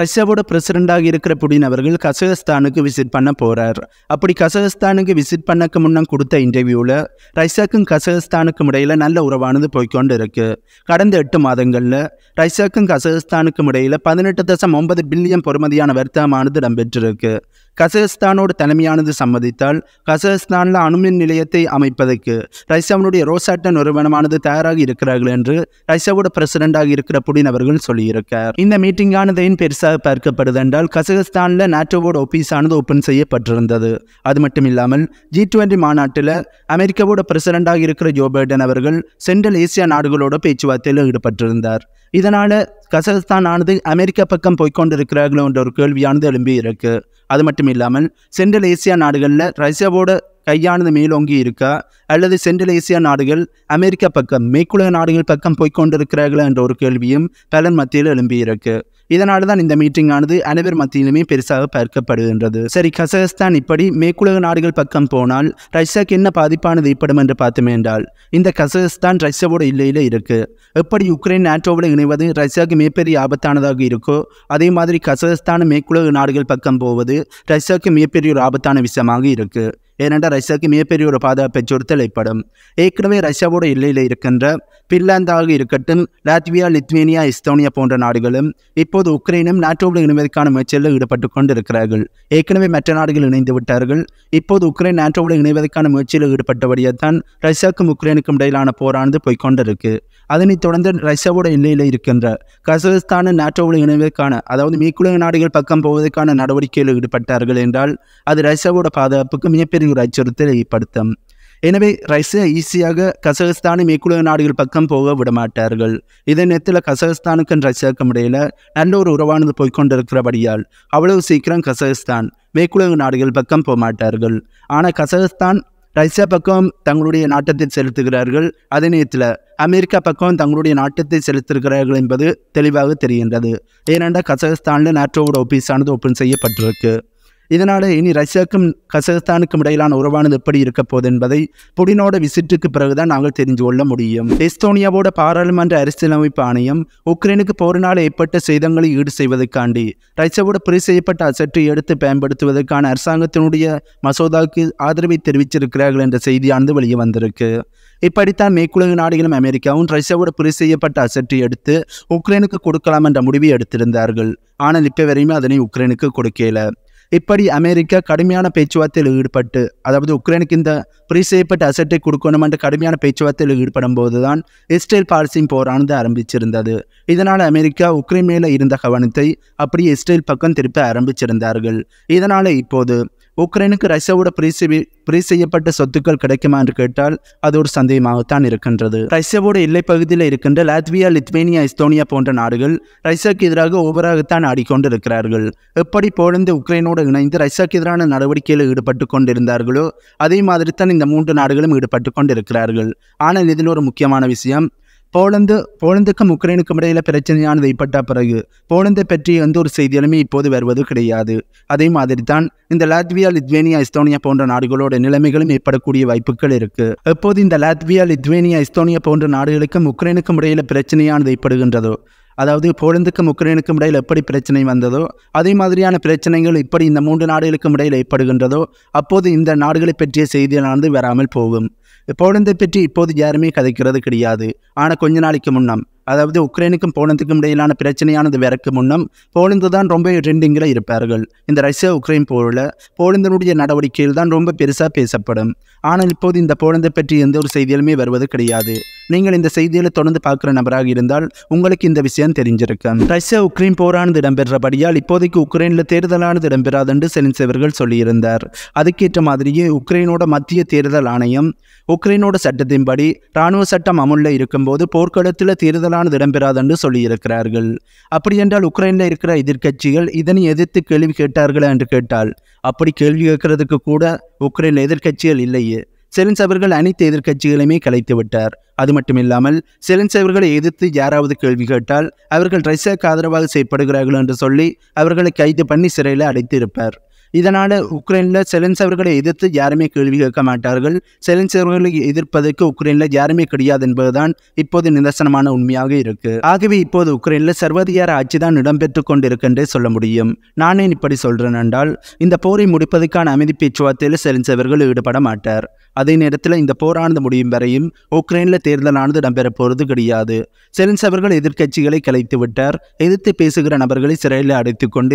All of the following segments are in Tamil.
ரஷ்யாவோட பிரசிடண்டாக இருக்கிற புடின் அவர்கள் கசகஸ்தானுக்கு விசிட் பண்ண போகிறார் அப்படி கசகஸ்தானுக்கு விசிட் பண்ணக்கு முன்னே கொடுத்த இன்டர்வியூவில் ரஷ்யாக்கும் கசகஸ்தானுக்கும் இடையில் நல்ல உறவானது போய்க்கொண்டு இருக்கு கடந்த எட்டு மாதங்களில் ரஷ்யாக்கும் கசகஸ்தானுக்கும் இடையில் பதினெட்டு தசம் ஒன்பது பில்லியன் பொறுமதியான வர்த்தகமானது இடம்பெற்றிருக்கு. கசகஸ்தானோட தலைமையானது சம்மதித்தால் கசகஸ்தானில் அணுமின் நிலையத்தை அமைப்பதற்கு ரஷ்யாவினுடைய ரோசாட்ட நிறுவனமானது தயாராக இருக்கிறார்கள் என்று ரஷ்யாவோட பிரசிடண்டாக இருக்கிற புடின் அவர்கள் சொல்லியிருக்கார். இந்த மீட்டிங்கானது ஏன் பெருசாக பார்க்கப்படுது என்றால் கசகஸ்தானில் நாட்டோவோட ஆனது ஓப்பன் செய்யப்பட்டிருந்தது. அது மட்டும் இல்லாமல் ஜி டுவெண்ட்டி மாநாட்டில் அமெரிக்காவோட பிரசிடண்டாக இருக்கிற ஜோ பைடன் அவர்கள் சென்ட்ரல் ஏசியா நாடுகளோட பேச்சுவார்த்தையில் ஈடுபட்டிருந்தார். இதனால் கசகஸ்தான் ஆனது அமெரிக்கா பக்கம் போய்கொண்டிருக்கிறார்களோ என்ற ஒரு கேள்வியானது எழும்பி இருக்குது அது மட்டும் இல்லாமல் சென்ட்ரல் ஏசியா நாடுகளில் ரஷ்யாவோட கையானது மேலோங்கி இருக்கா? அல்லது சென்ட்ரல் ஏசியா நாடுகள் அமெரிக்கா பக்கம் மேற்குலக நாடுகள் பக்கம் போய்கொண்டிருக்கிறார்களா என்ற ஒரு கேள்வியும் பலர் மத்தியில் எழும்பியிருக்கு இதனால் இதனால தான் இந்த மீட்டிங் ஆனது அனைவர் மத்தியிலுமே பெருசாக பார்க்கப்படுகின்றது. சரி கசகஸ்தான் இப்படி மேற்குலக நாடுகள் பக்கம் போனால் ரஷ்யாவுக்கு என்ன பாதிப்பானது ஏற்படும் என்று பார்த்தோமே என்றால் இந்த கசகஸ்தான் ரஷ்யாவோட இல்லையில இருக்கு. எப்படி உக்ரைன் நாட்டோவில் இணைவது ரஷ்யாவுக்கு மிகப்பெரிய ஆபத்தானதாக இருக்கோ அதே மாதிரி கசகஸ்தான் மேற்குலக நாடுகள் பக்கம் போவது ரஷ்யாவுக்கு மிகப்பெரிய ஒரு ஆபத்தான விஷயமாக இருக்குது ஏனென்றால் ரஷ்யாவுக்கு மிகப்பெரிய ஒரு பாதுகாப்பு அச்சுறுத்தல் ஏற்படும். ஏற்கனவே ரஷ்யாவோட எல்லையில் இருக்கின்ற பின்லாந்தாக இருக்கட்டும் லாத்வியா லித்வேனியா எஸ்தோனியா போன்ற நாடுகளும் இப்போது உக்ரைனும் நாட்டோவில் இணைவதற்கான முயற்சியில் ஈடுபட்டு கொண்டிருக்கிறார்கள். ஏற்கனவே மற்ற நாடுகள் இணைந்து விட்டார்கள். இப்போது உக்ரைன் நாட்டோவில் இணைவதற்கான முயற்சியில் ஈடுபட்டபடியே தான் ரஷ்யாவுக்கும் உக்ரைனுக்கும் இடையிலான போரானது போய்கொண்டிருக்கு அதனைத் தொடர்ந்து ரஷ்யாவோட எல்லையில் இருக்கின்ற கசகஸ்தான நாட்டோவில் இணைவதற்கான அதாவது மீக்குலக நாடுகள் பக்கம் போவதற்கான நடவடிக்கையில் ஈடுபட்டார்கள் என்றால் அது ரஷ்யாவோட பாதுகாப்புக்கு மிகப்பெரிய ஒரு அச்சுறுத்தலை ஏற்படுத்தும். எனவே ரஷ்யா ஈஸியாக கசகஸ்தானை மேற்குலக நாடுகள் பக்கம் போக விடமாட்டார்கள். இதே நேரத்தில் கசகஸ்தானுக்கும் ரஷ்யாவுக்கும் இடையில நல்ல ஒரு உறவானது போய்கொண்டிருக்கிறபடியால் அவ்வளவு சீக்கிரம் கசகஸ்தான் மேற்குலக நாடுகள் பக்கம் போக மாட்டார்கள் ஆனால் கசகஸ்தான் ரஷ்யா பக்கம் தங்களுடைய நாட்டத்தை செலுத்துகிறார்கள். அதே நேரத்தில் அமெரிக்கா பக்கம் தங்களுடைய நாட்டத்தை செலுத்துகிறார்கள் என்பது தெளிவாக தெரிகின்றது. ஏனென்றால் கசகஸ்தானில் நாட்டோட ஆஃபீஸானது ஓப்பன் செய்யப்பட்டிருக்கு. இதனால் இனி ரஷ்யாவுக்கும் கசகஸ்தானுக்கும் இடையிலான உறவானது எப்படி இருக்க போகுது என்பதை புடினோட விசிட்டுக்கு பிறகுதான் நாங்கள் தெரிந்து கொள்ள முடியும். எஸ்தோனியாவோட பாராளுமன்ற அரசியலமைப்பு ஆணையம் உக்ரைனுக்கு போரினால் ஏற்பட்ட சேதங்களை ஈடு செய்வதற்காண்டி ரஷ்யாவோட பிரி செய்யப்பட்ட அசற்றை எடுத்து பயன்படுத்துவதற்கான அரசாங்கத்தினுடைய மசோதாவுக்கு ஆதரவை தெரிவிச்சிருக்கிறார்கள் என்ற செய்தியானது வெளியே வந்திருக்கு. இப்படித்தான் மேற்குலக நாடுகளும் அமெரிக்காவும் ரஷ்யாவோட பிரி செய்யப்பட்ட அசற்றை எடுத்து உக்ரைனுக்கு கொடுக்கலாம் என்ற முடிவை எடுத்திருந்தார்கள். ஆனால் இப்போ வரையுமே அதனை உக்ரைனுக்கு கொடுக்கல. இப்படி அமெரிக்கா கடுமையான பேச்சுவார்த்தையில் ஈடுபட்டு அதாவது உக்ரைனுக்கு இந்த ப்ரீ செய்யப்பட்ட அசட்டை கொடுக்கணும் என்று கடுமையான பேச்சுவார்த்தையில் ஈடுபடும் போதுதான் இஸ்ரேல் பாலஸ்தீன் போரானது ஆரம்பிச்சிருந்தது. இதனால் அமெரிக்கா உக்ரைன் மேலே இருந்த கவனத்தை அப்படியே இஸ்ரேல் பக்கம் திருப்ப ஆரம்பிச்சிருந்தார்கள். இதனால் இப்போது உக்ரைனுக்கு ரஷ்யாவோட ப்ரீ செய்யப்பட்ட சொத்துக்கள் கிடைக்குமா என்று கேட்டால் அது ஒரு சந்தேகமாகத்தான் இருக்கின்றது. ரஷ்யாவோட எல்லை பகுதியில் இருக்கின்ற லாத்வியா லித்வேனியா எஸ்தோனியா போன்ற நாடுகள் ரஷ்யாவுக்கு எதிராக ஓவராகத்தான் ஆடிக்கொண்டு இருக்கிறார்கள் எப்படி போலந்து உக்ரைனோடு இணைந்து ரஷ்யாவுக்கு எதிரான நடவடிக்கையில் ஈடுபட்டு கொண்டிருந்தார்களோ அதே மாதிரி தான் இந்த மூன்று நாடுகளும் ஈடுபட்டு கொண்டிருக்கிறார்கள். ஆனால் இதில் ஒரு முக்கியமான விஷயம் போலந்து போலந்துக்கும் உக்ரைனுக்கும் இடையில பிரச்சனையானது ஏற்பட்ட பிறகு போலந்தை பற்றிய எந்த ஒரு செய்திகளுமே இப்போது வருவது கிடையாது. அதே மாதிரி தான் இந்த லாத்வியா லித்வேனியா எஸ்தோனியா போன்ற நாடுகளோட நிலைமைகளும் ஏற்படக்கூடிய வாய்ப்புகள் இருக்கு. எப்போது இந்த லாத்வியா லித்வேனியா எஸ்தோனியா போன்ற நாடுகளுக்கும் உக்ரைனுக்கும் இடையில பிரச்சனையானது ஏற்படுகின்றதோ அதாவது போலந்துக்கும் உக்ரைனுக்கும் இடையில் எப்படி பிரச்சனை வந்ததோ அதே மாதிரியான பிரச்சனைகள் இப்படி இந்த மூன்று நாடுகளுக்கும் இடையில் ஏற்படுகின்றதோ அப்போது இந்த நாடுகளை பற்றிய செய்திகளானது வராமல் போகும். போலந்தை பற்றி இப்போது யாருமே கதைக்கிறது கிடையாது. ஆனால் கொஞ்ச நாளைக்கு முன்னம் அதாவது உக்ரைனுக்கும் போலந்துக்கும் இடையிலான பிரச்சனையானது வரக்கு முன்னம் போலந்து தான் ரொம்ப ட்ரெண்டிங்கில் இருப்பார்கள். இந்த ரஷ்யா உக்ரைன் போரில் போலந்தனுடைய நடவடிக்கையில் தான் ரொம்ப பெருசாக பேசப்படும். ஆனால் இப்போது இந்த போலந்தை பற்றி எந்த ஒரு செய்தியிலுமே வருவது கிடையாது. நீங்கள் இந்த செய்திகளை தொடர்ந்து பார்க்குற நபராக இருந்தால் உங்களுக்கு இந்த விஷயம் தெரிஞ்சிருக்கும். ரஷ்யா உக்ரைன் போரானது இடம்பெற்றபடியால் இப்போதைக்கு உக்ரைனில் தேர்தலானது இடம்பெறாது என்று செலின்செவர்கள் சொல்லியிருந்தார். அதுக்கேற்ற மாதிரியே உக்ரைனோட மத்திய தேர்தல் ஆணையம் உக்ரைனோட சட்டத்தின்படி இராணுவ சட்டம் அமுல்ல இருக்கும்போது போர்க்களத்தில் தேர்தலானது இடம்பெறாது என்று சொல்லியிருக்கிறார்கள். அப்படியென்றால் உக்ரைனில் இருக்கிற எதிர்க்கட்சிகள் இதனை எதிர்த்து கேள்வி கேட்டார்களா என்று கேட்டால் அப்படி கேள்வி கேட்கறதுக்கு கூட உக்ரைனில் எதிர்க்கட்சிகள் இல்லையே. செலன்ஸ் அவர்கள் அனைத்து எதிர்க்கட்சிகளையுமே கலைத்து விட்டார். அது மட்டும் இல்லாமல் அவர்களை எதிர்த்து யாராவது கேள்வி கேட்டால் அவர்கள் ரஷ்யாவுக்கு ஆதரவாக செயற்படுகிறார்கள் என்று சொல்லி அவர்களை கைது பண்ணி சிறையில் அடைத்திருப்பார். இதனால் உக்ரைனில் செலன்சவர்களை எதிர்த்து யாருமே கேள்வி கேட்க மாட்டார்கள். செலன்சவர்களை எதிர்ப்பதற்கு உக்ரைனில் யாருமே கிடையாது என்பதுதான் இப்போது நிதர்சனமான உண்மையாக இருக்கு. ஆகவே இப்போது உக்ரைனில் சர்வதிகார ஆட்சி தான் இடம்பெற்று கொண்டிருக்கின்றே சொல்ல முடியும். நானே இப்படி சொல்றேன் என்றால் இந்த போரை முடிப்பதற்கான அமைதி பேச்சுவார்த்தையில் செலன்சவர்கள் ஈடுபட மாட்டார். அதே நேரத்தில் இந்த போரானது முடியும் வரையும் உக்ரைனில் தேர்தலானது இடம்பெறப் போகிறது கிடையாது. செலன்சவர்கள் எதிர்க்கட்சிகளை கலைத்து விட்டார் எதிர்த்து பேசுகிற நபர்களை சிறையில் அடைத்துக் கொண்டு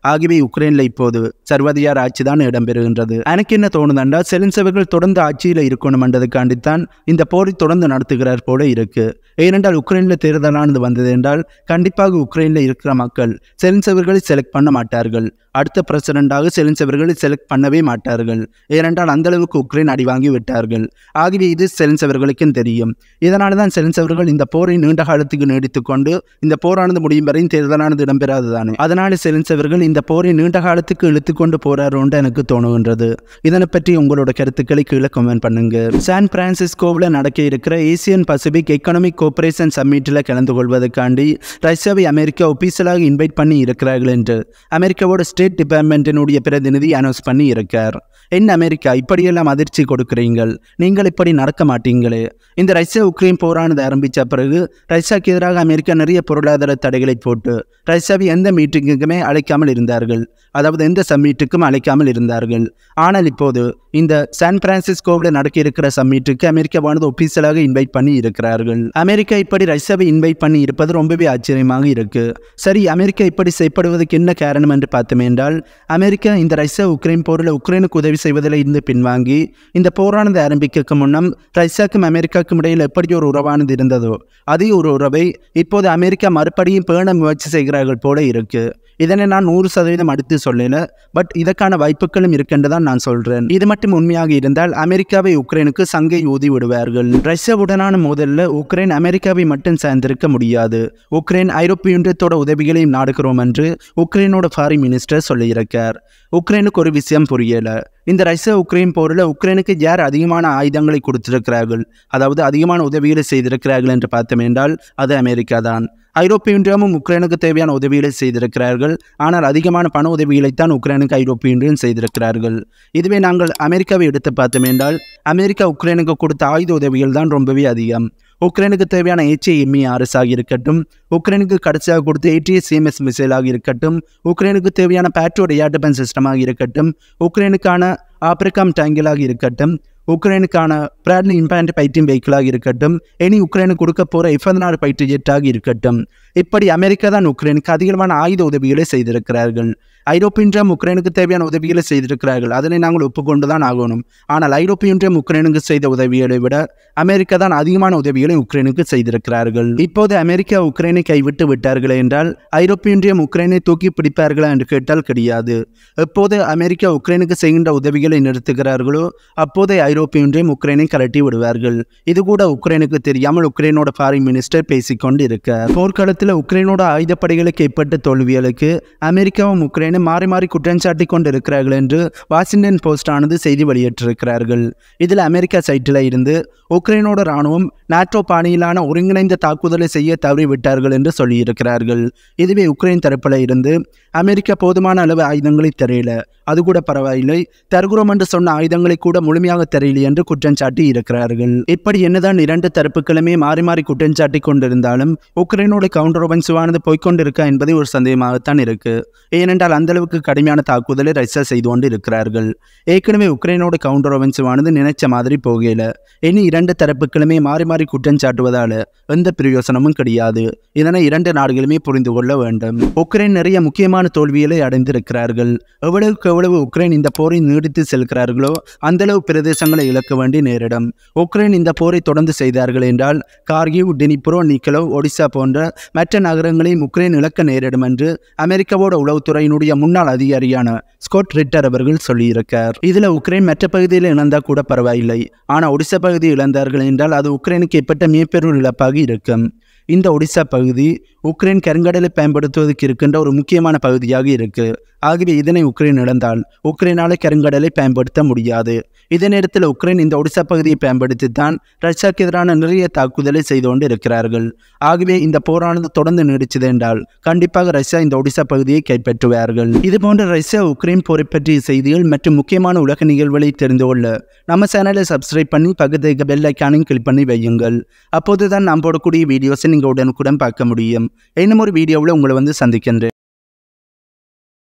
ஆகியவை உக்ரைனில் இப்போது சர்வதிகார ஆட்சி தான் இடம்பெறுகின்றது. எனக்கு என்ன தோணுதுண்டா செலன்சவர்கள் தொடர்ந்து ஆட்சியில் இருக்கணுமென்றதுக்காண்டித்தான் இந்த போரை தொடர்ந்து நடத்துகிறார் போல இருக்கு. ஏனென்றால் உக்ரைனில் தேர்தலானது வந்தது என்றால் கண்டிப்பாக உக்ரைனில் இருக்கிற மக்கள் செலன்சவர்களை செலக்ட் பண்ண மாட்டார்கள். அடுத்த பிரசிடண்டாக செலின்சவர்களை செலக்ட் பண்ணவே மாட்டார்கள். ஏனென்றால் அந்த அளவுக்கு உக்ரைன் அடி வாங்கி விட்டார்கள். ஆகவே இது செலின்சவர்களுக்கும் தெரியும். இதனால தான் செலின்சவர்கள் இந்த போரை நீண்ட காலத்துக்கு நீடித்துக்கொண்டு இந்த போரானது முடியும் வரையும் தேர்தலானது இடம்பெறாது தானே. அதனால செலின்சவர்கள் இந்த போரை நீண்ட காலத்துக்கு இழுத்து கொண்டு எனக்கு தோணுகின்றது. இதனை பற்றி உங்களோட கருத்துக்களை கீழே கமெண்ட் பண்ணுங்க. சான் பிரான்சிஸ்கோவில் நடக்க இருக்கிற ஏசியன் பசிபிக் எக்கனாமிக் கோஆபரேஷன் சம்மிட்டில் கலந்து கொள்வதற்காண்டி ரஷ்யாவை அமெரிக்கா ஒபிஷியலாக இன்வைட் பண்ணி இருக்கிறார்கள் என்று. அமெரிக்காவோட ஸ்டேட் டிபார்ட்மெண்ட்டினுடைய பிரதிநிதி அனௌன்ஸ் பண்ணி இருக்கார் என் அமெரிக்கா இப்படியெல்லாம் அதிர்ச்சி கொடுக்குறீங்கள்? நீங்கள் இப்படி நடக்க மாட்டீங்களே? இந்த ரஷ்யா உக்ரைன் போரானது ஆரம்பித்த பிறகு ரஷ்யாவுக்கு எதிராக அமெரிக்கா நிறைய பொருளாதார தடைகளை போட்டு ரஷ்யாவை எந்த மீட்டிங்குக்குமே அழைக்காமல் இருந்தார்கள். அதாவது எந்த சம்மீட்டுக்கும் அழைக்காமல் இருந்தார்கள். ஆனால் இப்போது இந்த சான் பிரான்சிஸ்கோவில் நடக்க இருக்கிற சம்மீட்டுக்கு அமெரிக்காவானது ஒபிஷியலாக இன்வைட் பண்ணி இருக்கிறார்கள் அமெரிக்கா இப்படி ரஷ்யாவை இன்வைட் பண்ணி இருப்பது ரொம்பவே ஆச்சரியமாக இருக்கு. சரி அமெரிக்கா இப்படி செய்யப்படுவதற்கு என்ன காரணம் என்று பார்த்தோமே என்றால் அமெரிக்கா இந்த ரஷ்யா உக்ரைன் போரில் உக்ரைனுக்கு உதவி செய்வதில் இருந்து பின்வாங்கி இந்த போரானது ஆரம்பிக்க முன்னம் ரஷ்யாக்கும் அமெரிக்காவுக்கும் இடையில் எப்படி ஒரு உறவானது இருந்ததோ அதே ஒரு உறவை இப்போது அமெரிக்கா மறுபடியும் பேண முயற்சி செய்கிறார்கள் போல இருக்கு. இதனை நான் நூறு சதவீதம் அடுத்து சொல்லல பட் இதற்கான வாய்ப்புகளும் இருக்கின்றதான் தான் நான் சொல்றேன். இது மட்டும் உண்மையாக இருந்தால் அமெரிக்காவை உக்ரைனுக்கு சங்கை ஊதி விடுவார்கள். ரஷ்யாவுடனான மோதல்ல உக்ரைன் அமெரிக்காவை மட்டும் சார்ந்திருக்க முடியாது. உக்ரைன் ஐரோப்பிய ஒன்றியத்தோட உதவிகளையும் நாடுகிறோம் என்று உக்ரைனோட ஃபாரின் மினிஸ்டர் சொல்லியிருக்கார். உக்ரைனுக்கு ஒரு விஷயம் புரியல. இந்த ரஷ்யா உக்ரைன் போரில் உக்ரைனுக்கு யார் அதிகமான ஆயுதங்களை கொடுத்திருக்கிறார்கள்? அதாவது அதிகமான உதவிகளை செய்திருக்கிறார்கள் என்று பார்த்தோம் என்றால் அது அமெரிக்கா தான். ஐரோப்பிய ஒன்றியமும் உக்ரைனுக்கு தேவையான உதவிகளை செய்திருக்கிறார்கள். ஆனால் அதிகமான பண உதவிகளைத்தான் உக்ரைனுக்கு ஐரோப்பிய ஒன்றியம் செய்திருக்கிறார்கள். இதுவே நாங்கள் அமெரிக்காவை எடுத்து பார்த்தோம் என்றால் அமெரிக்கா உக்ரைனுக்கு கொடுத்த ஆயுத உதவிகள் தான் ரொம்பவே அதிகம். உக்ரைனுக்கு தேவையான ஏச்ஏஎம்இ ஆர்எஸ் ஆகி இருக்கட்டும் உக்ரைனுக்கு கடைசியாக கொடுத்த ஏடிஎஸ் சிஎம்எஸ் மிசைலாக இருக்கட்டும் உக்ரைனுக்கு தேவையான பேட்ரோட் ஏர் டிஃபென்ஸ் சிஸ்டமாக இருக்கட்டும் உக்ரைனுக்கான ஆப்ரிக்காம் டேங்கிலாக இருக்கட்டும் உக்ரைனுக்கான பிராட்லி இம்பேண்ட் பைத்தியம் வெஹிக்கிளாக இருக்கட்டும். இனி உக்ரைனுக்கு கொடுக்க போகிற எஃப் பதினாறு பைட்டு ஜெட்டாக இருக்கட்டும். இப்படி அமெரிக்கா தான் உக்ரைனுக்கு அதிகமான ஆயுத உதவிகளை செய்திருக்கிறார்கள். ஐரோப்பிய ஒன்றியம் உக்ரைனுக்கு தேவையான உதவிகளை செய்திருக்கிறார்கள். அதனை நாங்கள் ஒப்புக்கொண்டு தான் ஆகணும். ஆனால் ஐரோப்பிய ஒன்றியம் உக்ரைனுக்கு செய்த உதவிகளை விட அமெரிக்கா தான் அதிகமான உதவிகளை உக்ரைனுக்கு செய்திருக்கிறார்கள். இப்போது அமெரிக்கா உக்ரைனை கைவிட்டு விட்டார்கள் என்றால் ஐரோப்பிய ஒன்றியம் உக்ரைனை தூக்கி பிடிப்பார்களா என்று கேட்டால் கிடையாது. எப்போது அமெரிக்கா உக்ரைனுக்கு செய்கின்ற உதவிகளை நிறுத்துகிறார்களோ அப்போதே ஐரோப்பிய ஒன்றியம் உக்ரைனை கலட்டி விடுவார்கள். இது கூட உக்ரைனுக்கு தெரியாமல் உக்ரைனோட ஃபாரின் மினிஸ்டர் பேசிக்கொண்டு இருக்க காலத்தில் உக்ரைனோட ஆயுதப்படைகளுக்கு ஏற்பட்ட தோல்விகளுக்கு அமெரிக்காவும் உக்ரைனும் மாறி மாறி குற்றம் சாட்டி கொண்டு இருக்கிறார்கள் என்று வாஷிங்டன் போஸ்ட் ஆனது செய்தி வெளியிட்டிருக்கிறார்கள். இதில் அமெரிக்கா சைட்டில் இருந்து உக்ரைனோட ராணுவம் நாட்டோ பாணியிலான ஒருங்கிணைந்த தாக்குதலை செய்ய தவறிவிட்டார்கள் என்று சொல்லியிருக்கிறார்கள். இதுவே உக்ரைன் தரப்பில் இருந்து அமெரிக்கா போதுமான அளவு ஆயுதங்களை தெரியல. அது கூட பரவாயில்லை. தருகிறோம் என்று சொன்ன ஆயுதங்களை கூட முழுமையாக தெரியல என்று குற்றம் சாட்டி இருக்கிறார்கள். இப்படி என்னதான் இரண்டு தரப்புகளுமே மாறி மாறி குற்றம் சாட்டி கொண்டிருந்தாலும் உக்ரைனோட கவுண்டர் ஒபன்சிவானது போய்க்கொண்டிருக்கா என்பது ஒரு சந்தேகமாகத்தான் இருக்கு. ஏனென்றால் அந்த அளவுக்கு கடுமையான தாக்குதலை ரஷ்யா செய்து கொண்டு இருக்கிறார்கள் ஏற்கனவே உக்ரைனோட கவுண்டர் ஒபன்சிவானது நினைச்ச மாதிரி போகல. இனி இரண்டு தரப்புகளுமே மாறி மாறி குற்றம் சாட்டுவதால் எந்த பிரயோசனமும் கிடையாது. இதனை இரண்டு நாடுகளுமே புரிந்து கொள்ள வேண்டும். உக்ரைன் நிறைய முக்கியமான தோல்விகளை அடைந்திருக்கிறார்கள். எவ்வளவுக்கு எவ்வளவு உக்ரைன் இந்த போரை நீடித்து செல்கிறார்களோ அந்த அளவு பிரதேசங்களை இழக்க வேண்டி நேரிடும். உக்ரைன் இந்த போரை தொடர்ந்து செய்தார்கள் என்றால் கார்கிவ் டினிப்ரோ நிக்கலோ ஒடிசா போன்ற மற்ற நகரங்களையும் உக்ரைன் இழக்க நேரிடும் என்று அமெரிக்காவோட உளவுத்துறையினுடைய முன்னாள் அதிகாரியான ஸ்காட் ரிட்டர் அவர்கள் சொல்லியிருக்கார். இதில் உக்ரைன் மற்ற பகுதியில் இழந்தால் கூட பரவாயில்லை. ஆனால் ஒடிசா பகுதி இழந்தார்கள் என்றால் அது உக்ரைனுக்கு ஏற்பட்ட மிகப்பெரும் இழப்பாக இருக்கும். இந்த ஒடிசா பகுதி உக்ரைன் கருங்கடலை பயன்படுத்துவதற்கு இருக்கின்ற ஒரு முக்கியமான பகுதியாக இருக்கு. ஆகவே இதனை உக்ரைன் இழந்தால் உக்ரைனால கருங்கடலை பயன்படுத்த முடியாது. இதே நேரத்தில் உக்ரைன் இந்த ஒடிசா பகுதியை பயன்படுத்தித்தான் ரஷ்யாவுக்கு எதிரான நிறைய தாக்குதலை செய்து கொண்டு இருக்கிறார்கள். ஆகவே இந்த போரானது தொடர்ந்து நீடிச்சது என்றால் கண்டிப்பாக ரஷ்யா இந்த ஒடிசா பகுதியை கைப்பற்றுவார்கள். இது போன்ற ரஷ்யா உக்ரைன் போரை பற்றிய செய்திகள் மற்றும் முக்கியமான உலக நிகழ்வுகளை தெரிந்து கொள்ள நம்ம சேனலை சப்ஸ்கிரைப் பண்ணி பகுதிக்கு பெல் ஐக்கானையும் கிளிக் பண்ணி வையுங்கள். அப்போது தான் நாம் போடக்கூடிய வீடியோஸை நீங்கள் உடனுக்குடன் பார்க்க முடியும். இன்னும் ஒரு வீடியோவில் உங்களை வந்து சந்திக்கின்றேன்.